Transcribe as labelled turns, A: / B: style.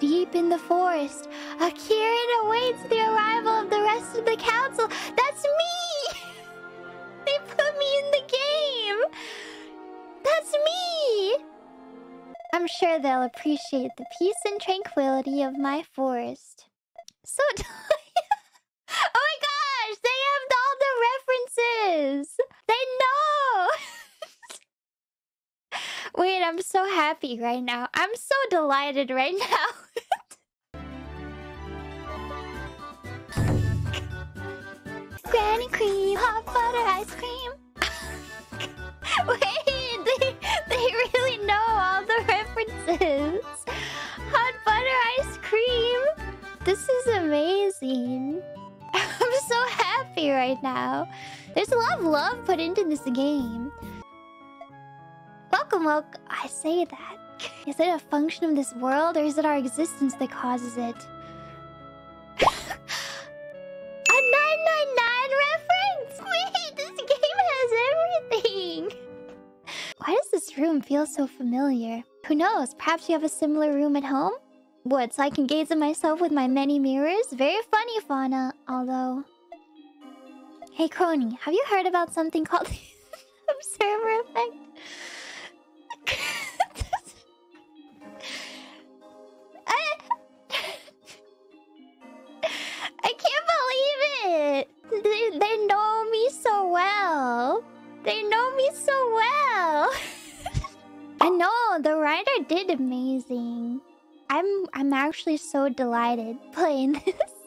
A: Deep in the forest, a Kirin awaits the arrival of the rest of the council. That's me! they put me in the game! That's me! I'm sure they'll appreciate the peace and tranquility of my forest. So... oh my gosh! They have all the references! They know! Wait, I'm so happy right now. I'm so delighted right now. Cream, hot butter ice cream. Wait, they, they really know all the references. Hot butter ice cream. This is amazing. I'm so happy right now. There's a lot of love put into this game. Welcome, welcome. I say that. Is it a function of this world or is it our existence that causes it? a 999 room feels so familiar? Who knows? Perhaps you have a similar room at home? What, so I can gaze at myself with my many mirrors? Very funny, Fauna. Although... Hey, Kronii, have you heard about something called the Observer Effect? I... Can't believe it! They, they know me so well. They know me so well. I know, the writer did amazing. I'm I'm actually so delighted playing this.